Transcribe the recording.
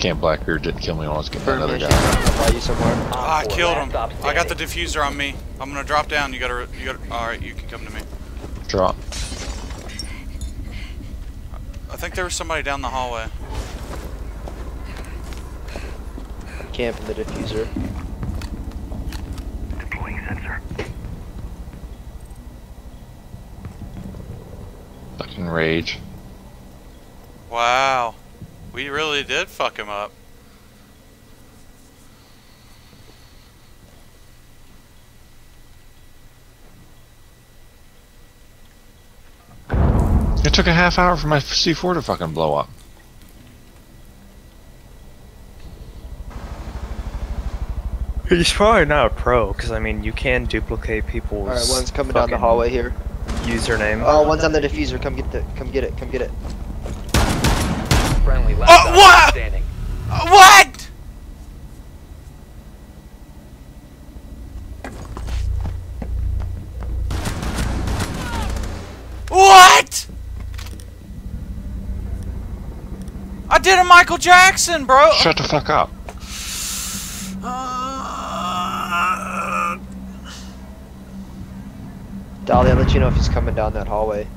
can't Blackbeard didn't kill me when I was getting that Burn other guy. I'll buy you somewhere. Ah, I Op four, killed him. I got the defuser on me. I'm gonna drop down. You gotta. You gotta. All right, you can come to me. Drop. I think there was somebody down the hallway. Camp in the defuser. Deploying sensor. Fucking rage. Wow, we really did fuck him up. It took a half hour for my C4 to fucking blow up. He's probably not a pro, because I mean, you can duplicate people's Alright, one's coming down the hallway here. username. Oh, one's on the defuser. Come get the. Come get it. Come get it. Friendly last Oh, stop what? standing. Uh, what? What? I did a Michael Jackson, bro. Shut the fuck up. Uh, Dolly, I'll let you know if he's coming down that hallway.